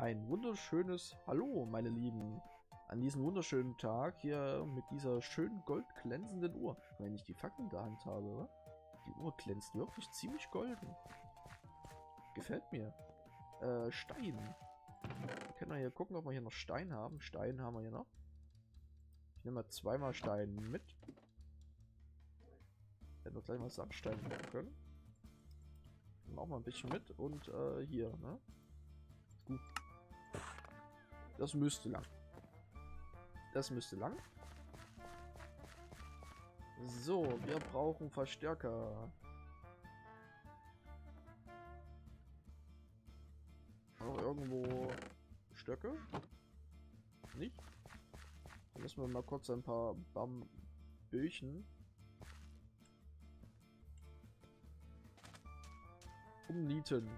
Ein wunderschönes Hallo, meine Lieben. An diesem wunderschönen Tag hier mit dieser schönen goldglänzenden Uhr. Wenn ich die Fackel in der Hand habe? Die Uhr glänzt wirklich ziemlich golden. Gefällt mir. Äh, Stein. Wir können wir hier gucken, ob wir hier noch Stein haben. Stein haben wir hier noch. Ich nehme mal zweimal Stein mit. Hätten wir gleich mal Sandstein machen können. Auch mal ein bisschen mit. Und äh, hier, ne? Das müsste lang. Das müsste lang. So, wir brauchen Verstärker. Auch irgendwo Stöcke? Nicht? Dann müssen wir mal kurz ein paar Bamböchen umnieten.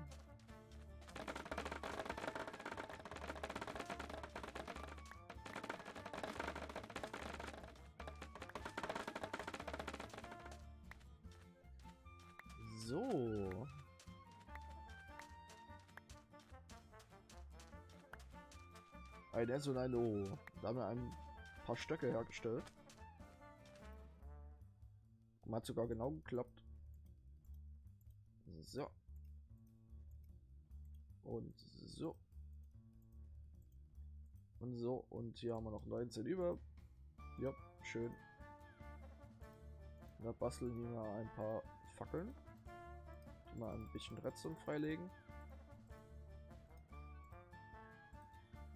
Ein S und ein O. Da haben wir ein paar Stöcke hergestellt. Hat sogar genau geklappt. So. Und so. Und so. Und hier haben wir noch 19 über. Ja, schön. Da basteln wir mal ein paar Fackeln. Mal ein bisschen Redstone freilegen.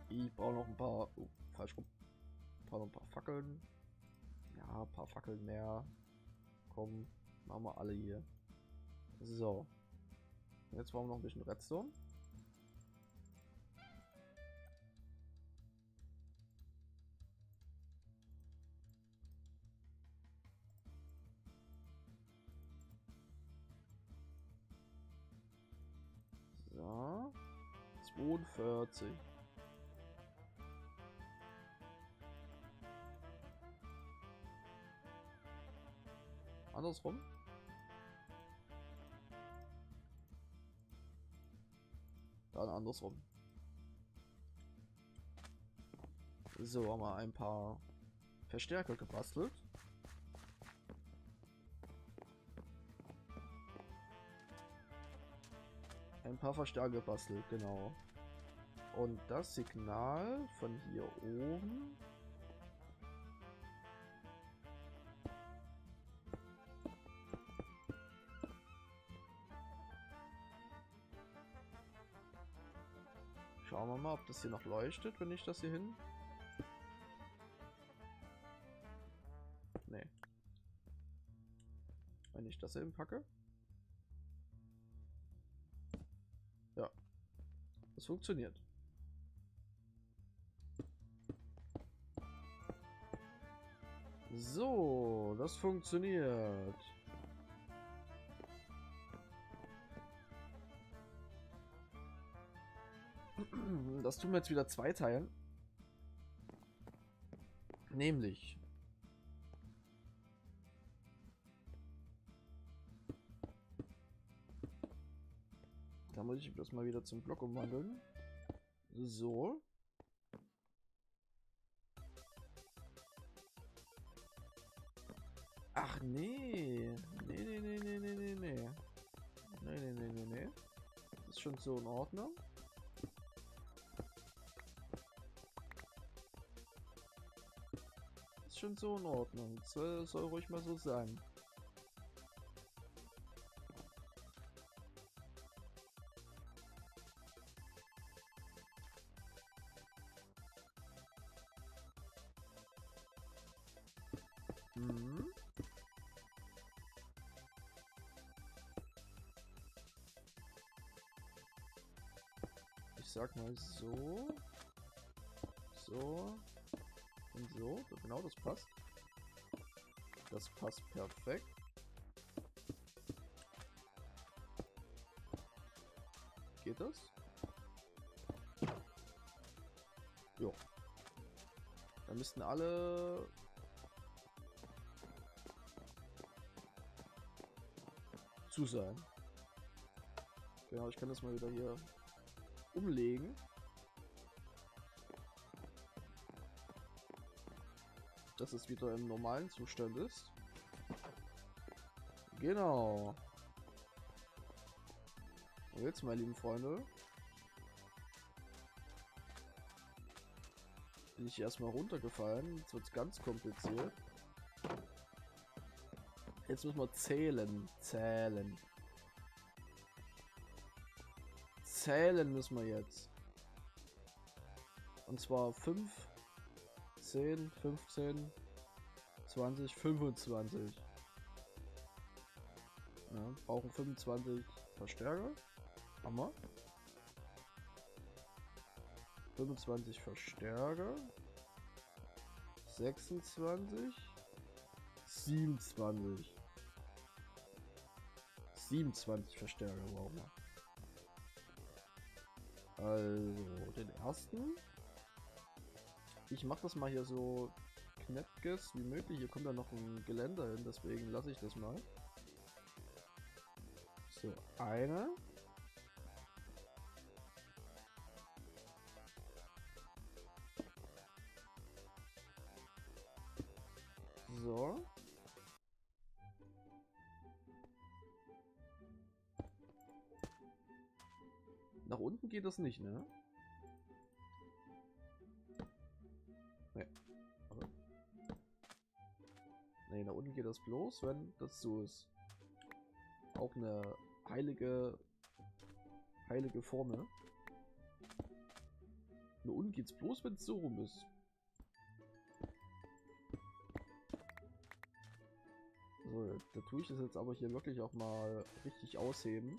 Ich brauche noch ein paar. Oh, falsch rum. Brauche noch ein paar Fackeln. Ja, ein paar Fackeln mehr. Komm, machen wir alle hier. So. Jetzt brauchen wir noch ein bisschen Redstone. So. 42. Andersrum. Dann andersrum. So, haben wir ein paar Verstärker gebastelt. Ein paar Verstärker gebastelt, genau. Und das Signal von hier oben das hier noch leuchtet, wenn ich das hier hin. Nee. Wenn ich das hier hinpacke. Ja. Das funktioniert. So, das funktioniert. Das tun wir jetzt wieder zweiteilen. Nämlich. Da muss ich das mal wieder zum Block umwandeln. So. Ach nee. Nee, nee, nee, nee, nee, nee, nee. Nee, nee, nee, nee, nee. Ist schon so in Ordnung. Schon so in Ordnung. Soll, soll ruhig mal so sein. Mhm. Ich sag mal so. So. So. Genau, das passt. Das passt perfekt. Geht das? Jo. Da müssten alle zu sein. Genau, ich kann das mal wieder hier umlegen. Dass es wieder im normalen Zustand ist. Genau. Und jetzt, meine lieben Freunde, bin ich erstmal runtergefallen. Jetzt wird es ganz kompliziert. Jetzt müssen wir zählen. Zählen. Zählen müssen wir jetzt. Und zwar 5, 10, 15, 20, 25. Ja, brauchen 25 Verstärker. Haben wir. 25 Verstärker. 26. 27. 27 Verstärker brauchen wir. Also, den ersten. Ich mache das mal hier so knäppges wie möglich. Hier kommt da noch ein Geländer hin, deswegen lasse ich das mal. So, eine. So. Nach unten geht das nicht? Ne. Geht das bloß, wenn das so ist. Auch eine heilige heilige Formel. Nach unten geht's bloß, wenn es so rum ist. So, da tue ich das jetzt aber hier wirklich auch mal richtig ausheben.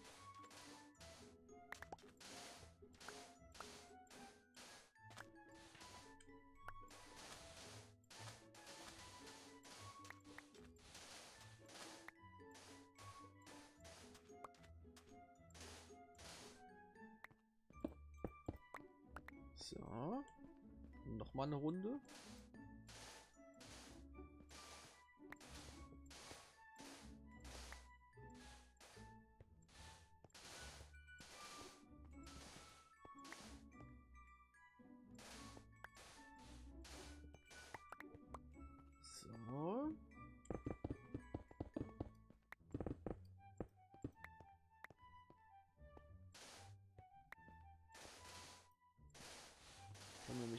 Nochmal eine Runde.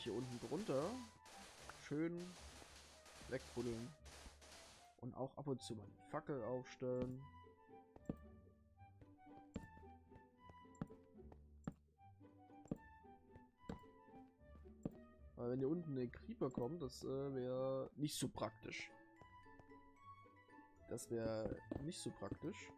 Hier unten drunter schön wegbuddeln. Und auch ab und zu mal die Fackel aufstellen. Weil wenn hier unten ein Creeper kommt, das äh, wäre nicht so praktisch. Das wäre nicht so praktisch.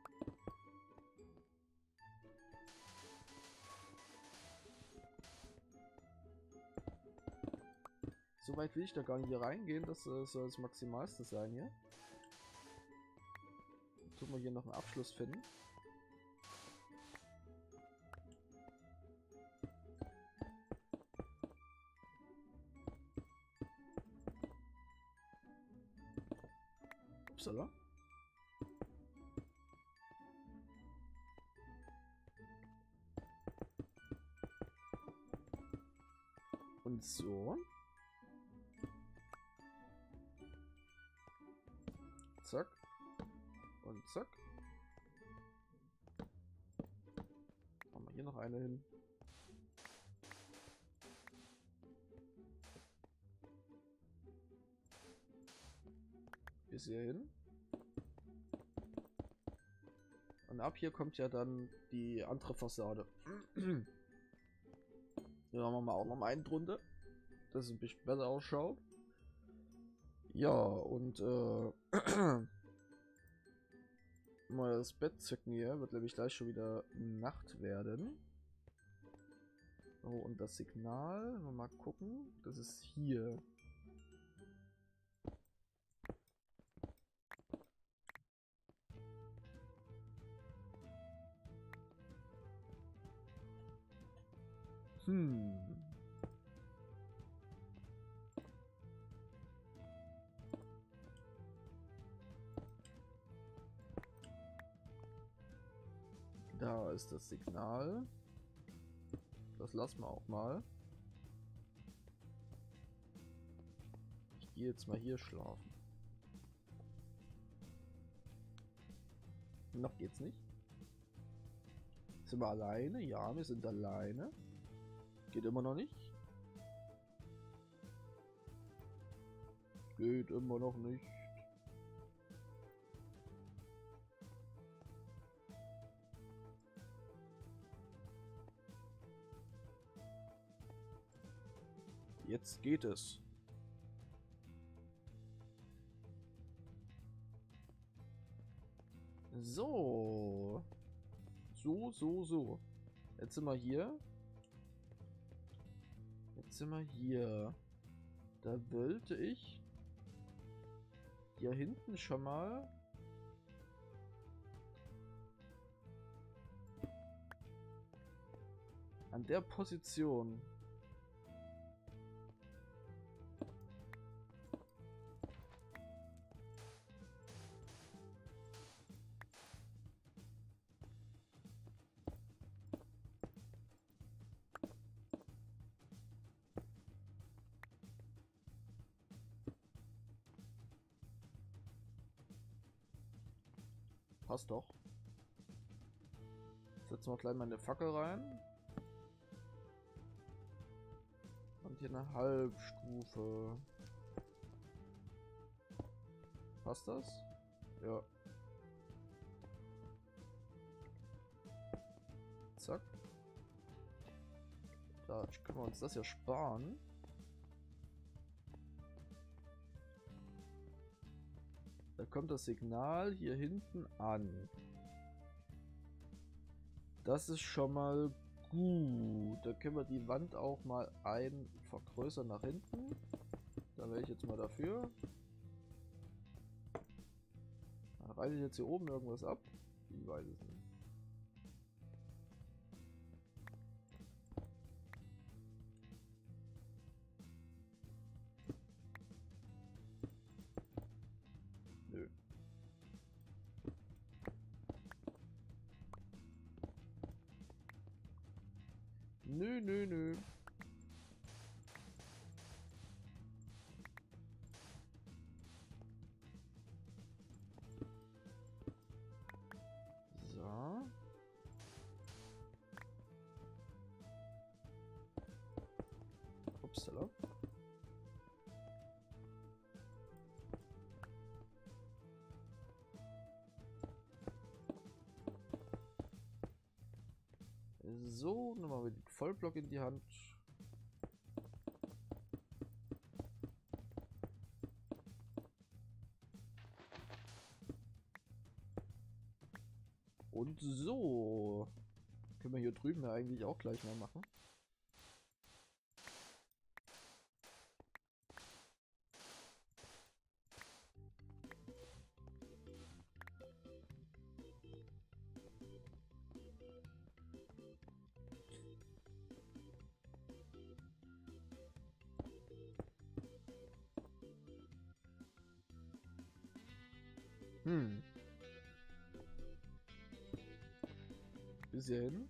So weit will ich da gar nicht hier reingehen, das äh, soll das Maximalste sein hier. Tun wir hier noch einen Abschluss finden. Upsala. Und so. Zack. Und zack. Machen wir hier noch eine hin. Bis hierhin. Und ab hier kommt ja dann die andere Fassade. Hier machen wir mal auch noch mal einen drunter, dass es ein bisschen besser ausschaut. Ja, und äh, mal das Bett zücken hier, wird nämlich gleich schon wieder Nacht werden. Oh, und das Signal, mal gucken, das ist hier. Hm. Da ist das Signal. Das lassen wir auch mal. Ich gehe jetzt mal hier schlafen. Noch geht's nicht. Sind wir alleine? Ja, wir sind alleine. Geht immer noch nicht. Geht immer noch nicht. Jetzt geht es. So. So, so, so. Jetzt sind wir hier. Jetzt sind wir hier. Da wollte ich hier hinten schon mal an der Position Passt doch. Setzen wir gleich mal eine Fackel rein. Und hier eine Halbstufe. Passt das? Ja. Zack. Da können wir uns das ja sparen. Kommt das Signal hier hinten an. Das ist schon mal gut. Da können wir die Wand auch mal ein vergrößern nach hinten. Da wäre ich jetzt mal dafür. Da reiße ich jetzt hier oben irgendwas ab? Ich weiß es nicht. Nö, nö, nö. So. Upsala. So, nochmal Vollblock in die Hand. Und so. Können wir hier drüben ja eigentlich auch gleich mal machen. Hm. Bis hierhin.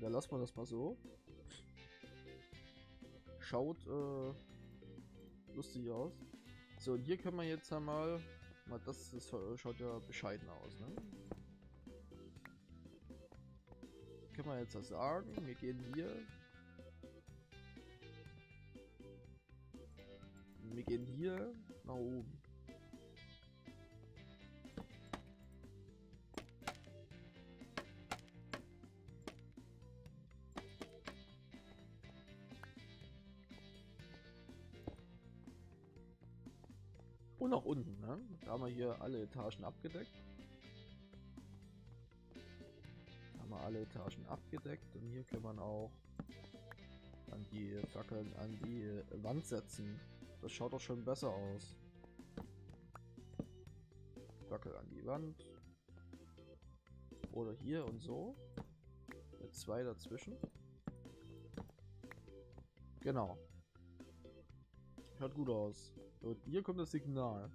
Da lassen wir das mal so. Schaut äh, lustig aus. So, und hier können wir jetzt einmal, mal das, das schaut ja bescheiden aus, ne? Können wir jetzt das sagen? Wir gehen hier. Wir gehen hier nach oben. Und nach unten, ne? Da haben wir hier alle Etagen abgedeckt. Da haben wir alle Etagen abgedeckt und hier kann man auch dann die Fackeln an die Wand setzen. Das schaut doch schon besser aus. Fackel an die Wand. Oder hier und so. Mit zwei dazwischen. Genau. Hört gut aus. Und hier kommt das Signal.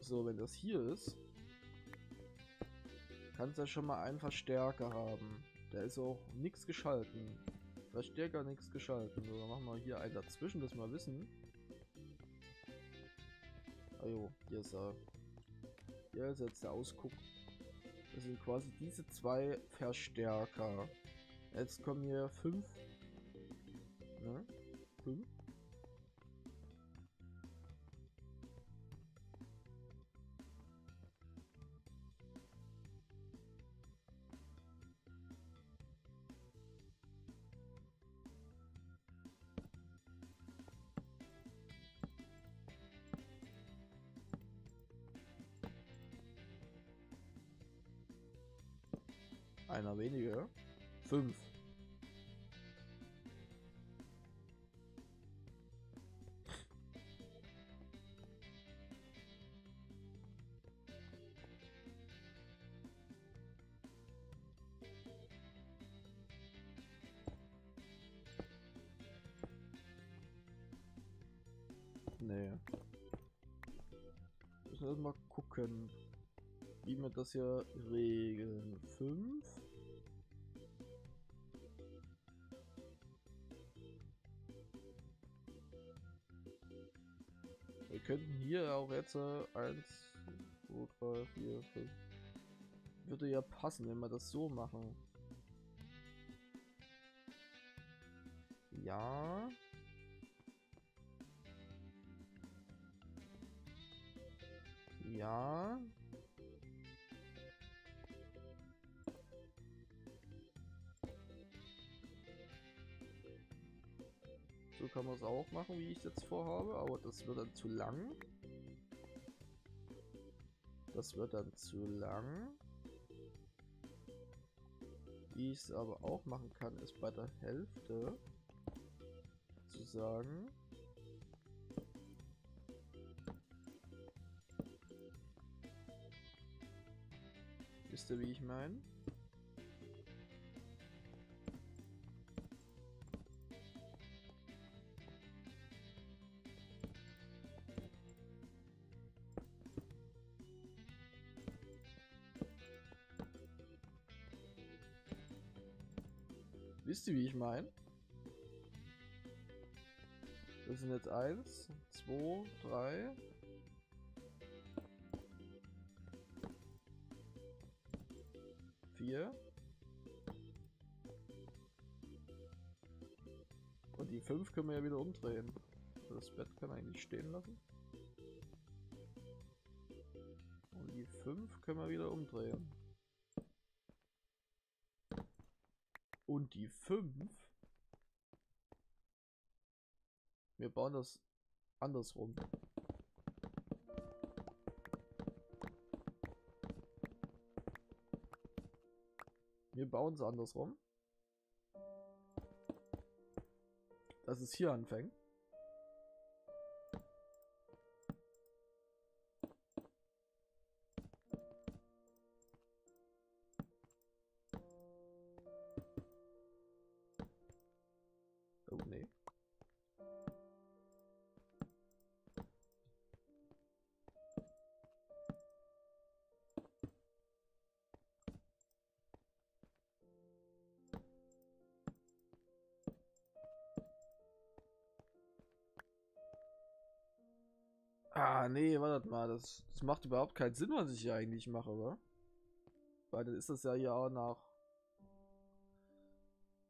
So, wenn das hier ist, kann es ja schon mal einen Verstärker haben. Da ist auch nichts geschalten. Verstärker nichts geschalten. So, dann machen wir hier einen dazwischen, dass wir wissen. Ajo, hier ist er. Hier ist jetzt der Ausguck. Das sind quasi diese zwei Verstärker. Jetzt kommen hier fünf. Ne? Fünf. Einer weniger. Fünf. Nee. Müssen erstmal gucken, wie wir das hier regeln. Fünf. Wir könnten hier auch jetzt äh, 1, 2, 3, 4, 5. Würde ja passen, wenn wir das so machen. Ja. Ja. So kann man es auch machen, wie ich es jetzt vorhabe, aber das wird dann zu lang. Das wird dann zu lang. Wie ich es aber auch machen kann, ist bei der Hälfte zu sagen. Wisst ihr, wie ich meine? Ihr, wie ich meine? Das sind jetzt eins, zwei, drei. Vier. Und die fünf können wir ja wieder umdrehen. Das Bett kann eigentlich stehen lassen. Und die fünf können wir wieder umdrehen. Und die 5. Wir bauen das andersrum. Wir bauen es andersrum. Dass es hier anfängt. Mal, das, das macht überhaupt keinen Sinn, was ich hier eigentlich mache, oder? Weil dann ist das ja hier auch nach...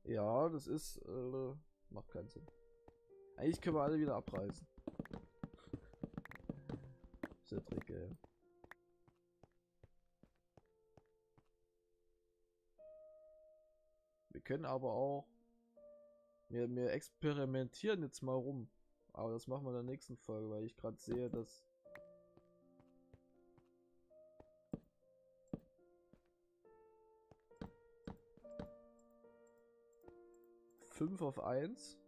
Ja, das ist, äh, macht keinen Sinn. Eigentlich können wir alle wieder abreißen. ist der Trick, ey. Wir können aber auch... Wir, wir experimentieren jetzt mal rum. Aber das machen wir in der nächsten Folge, weil ich gerade sehe, dass... 5 auf 1.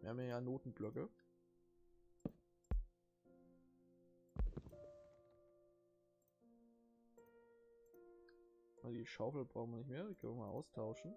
Wir haben ja Notenblöcke. Ah, die Schaufel brauchen wir nicht mehr, die können wir mal austauschen.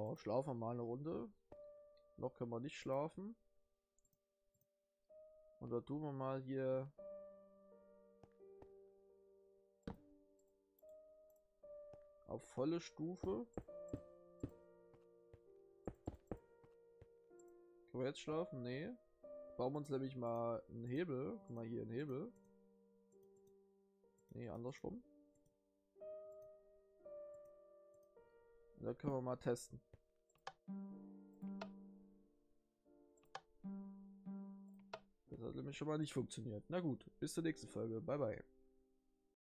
Genau, schlafen wir mal eine Runde. Noch können wir nicht schlafen. Und da tun wir mal hier auf volle Stufe. Können wir jetzt schlafen? Nee. Bauen wir uns nämlich mal einen Hebel. Guck mal hier, einen Hebel. Nee, andersrum. Da können wir mal testen. Das hat nämlich schon mal nicht funktioniert. Na gut, bis zur nächsten Folge. Bye bye.